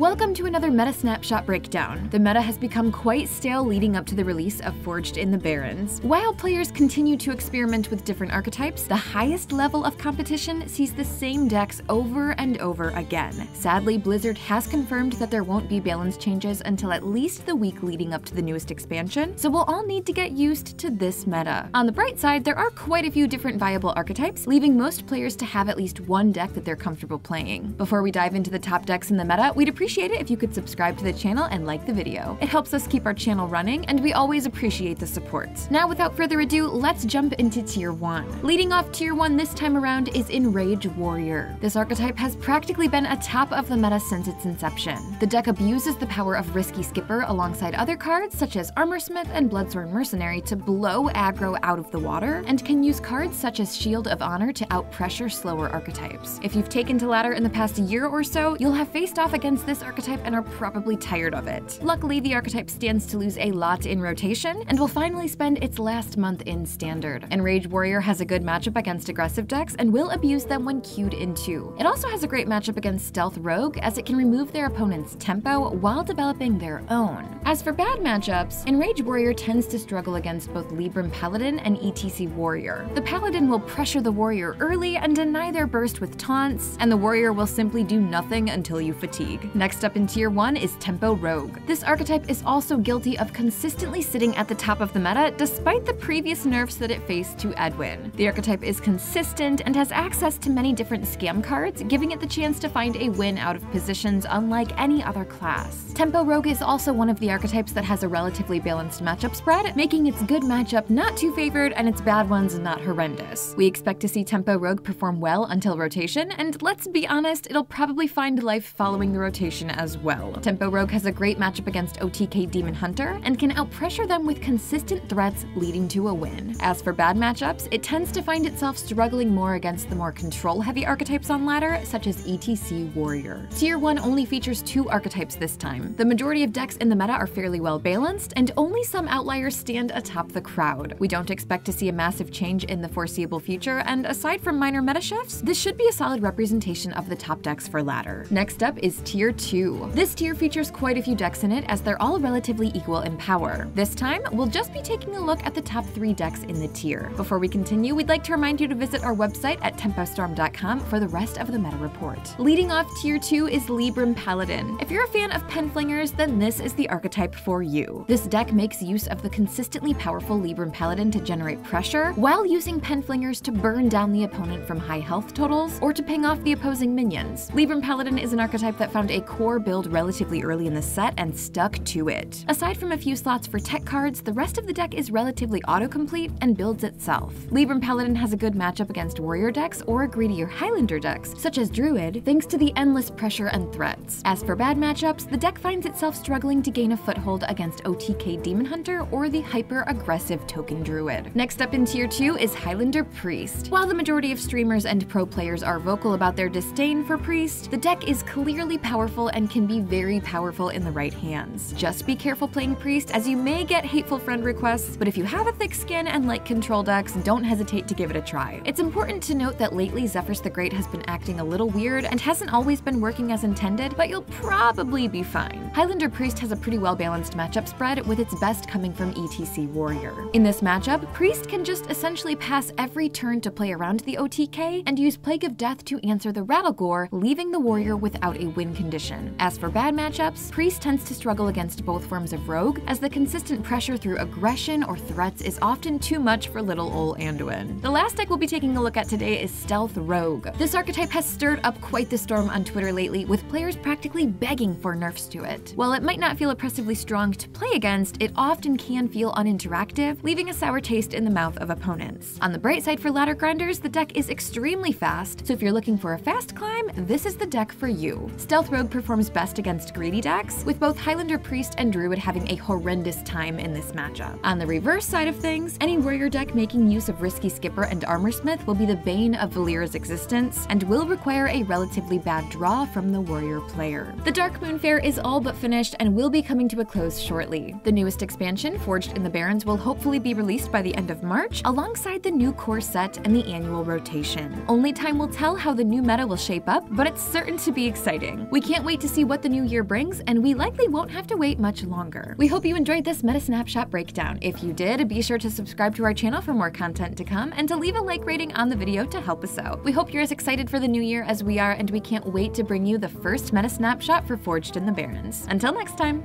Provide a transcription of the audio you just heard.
Welcome to another Meta Snapshot breakdown. The meta has become quite stale leading up to the release of Forged in the Barrens. While players continue to experiment with different archetypes, the highest level of competition sees the same decks over and over again. Sadly, Blizzard has confirmed that there won't be balance changes until at least the week leading up to the newest expansion, so we'll all need to get used to this meta. On the bright side, there are quite a few different viable archetypes, leaving most players to have at least one deck that they're comfortable playing. Before we dive into the top decks in the meta, we'd appreciate it if you could subscribe to the channel and like the video. It helps us keep our channel running, and we always appreciate the support. Now, without further ado, let's jump into Tier 1. Leading off Tier 1 this time around is Enrage Warrior. This archetype has practically been atop of the meta since its inception. The deck abuses the power of Risky Skipper alongside other cards such as Armorsmith and Bloodsworn Mercenary to blow aggro out of the water, and can use cards such as Shield of Honor to outpressure slower archetypes. If you've taken to ladder in the past year or so, you'll have faced off against this archetype and are probably tired of it. Luckily, the archetype stands to lose a lot in rotation, and will finally spend its last month in standard. Enrage Warrior has a good matchup against aggressive decks and will abuse them when in two. It also has a great matchup against Stealth Rogue, as it can remove their opponent's tempo while developing their own. As for bad matchups, Enrage Warrior tends to struggle against both Libram Paladin and ETC Warrior. The Paladin will pressure the Warrior early and deny their burst with taunts, and the Warrior will simply do nothing until you fatigue. Next up in Tier 1 is Tempo Rogue. This archetype is also guilty of consistently sitting at the top of the meta despite the previous nerfs that it faced to Edwin. The archetype is consistent and has access to many different scam cards, giving it the chance to find a win out of positions unlike any other class. Tempo Rogue is also one of the archetypes that has a relatively balanced matchup spread, making its good matchup not too favored and its bad ones not horrendous. We expect to see Tempo Rogue perform well until rotation, and let's be honest, it'll probably find life following the rotation as well. Tempo Rogue has a great matchup against OTK Demon Hunter, and can outpressure them with consistent threats leading to a win. As for bad matchups, it tends to find itself struggling more against the more control-heavy archetypes on ladder, such as ETC Warrior. Tier 1 only features two archetypes this time. The majority of decks in the meta are fairly well balanced, and only some outliers stand atop the crowd. We don't expect to see a massive change in the foreseeable future, and aside from minor meta shifts, this should be a solid representation of the top decks for ladder. Next up is Tier 2. This tier features quite a few decks in it as they're all relatively equal in power. This time, we'll just be taking a look at the top three decks in the tier. Before we continue, we'd like to remind you to visit our website at tempostorm.com for the rest of the meta report. Leading off Tier 2 is Libram Paladin. If you're a fan of Pen Flingers, then this is the archetype for you. This deck makes use of the consistently powerful Libram Paladin to generate pressure, while using Pen Flingers to burn down the opponent from high health totals, or to ping off the opposing minions. Libram Paladin is an archetype that found a core build relatively early in the set and stuck to it. Aside from a few slots for tech cards, the rest of the deck is relatively autocomplete and builds itself. Libram Paladin has a good matchup against warrior decks or greedier Highlander decks, such as Druid, thanks to the endless pressure and threats. As for bad matchups, the deck finds itself struggling to gain a foothold against OTK Demon Hunter or the hyper-aggressive Token Druid. Next up in Tier 2 is Highlander Priest. While the majority of streamers and pro players are vocal about their disdain for Priest, the deck is clearly powerful and can be very powerful in the right hands. Just be careful playing Priest as you may get hateful friend requests, but if you have a thick skin and like control decks, don't hesitate to give it a try. It's important to note that lately Zephrys the Great has been acting a little weird and hasn't always been working as intended, but you'll probably be fine. Highlander Priest has a pretty well balanced matchup spread, with its best coming from ETC Warrior. In this matchup, Priest can just essentially pass every turn to play around the OTK and use Plague of Death to answer the Rattlegore, leaving the Warrior without a win condition. As for bad matchups, Priest tends to struggle against both forms of Rogue, as the consistent pressure through aggression or threats is often too much for little ol' Anduin. The last deck we'll be taking a look at today is Stealth Rogue. This archetype has stirred up quite the storm on Twitter lately, with players practically begging for nerfs to it. While it might not feel oppressively strong to play against, it often can feel uninteractive, leaving a sour taste in the mouth of opponents. On the bright side for ladder grinders, the deck is extremely fast, so if you're looking for a fast climb, this is the deck for you. Stealth Rogue performs best against greedy decks, with both Highlander Priest and Druid having a horrendous time in this matchup. On the reverse side of things, any warrior deck making use of Risky Skipper and Armorsmith will be the bane of Valeera's existence, and will require a relatively bad draw from the warrior player. The Darkmoon Faire is all but finished and will be coming to a close shortly. The newest expansion, Forged in the Barrens, will hopefully be released by the end of March, alongside the new core set and the annual rotation. Only time will tell how the new meta will shape up, but it's certain to be exciting. We can't wait wait to see what the new year brings, and we likely won't have to wait much longer. We hope you enjoyed this Meta Snapshot breakdown. If you did, be sure to subscribe to our channel for more content to come and to leave a like rating on the video to help us out. We hope you're as excited for the new year as we are, and we can't wait to bring you the first Meta Snapshot for Forged in the Barrens. Until next time!